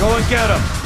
Go and get him.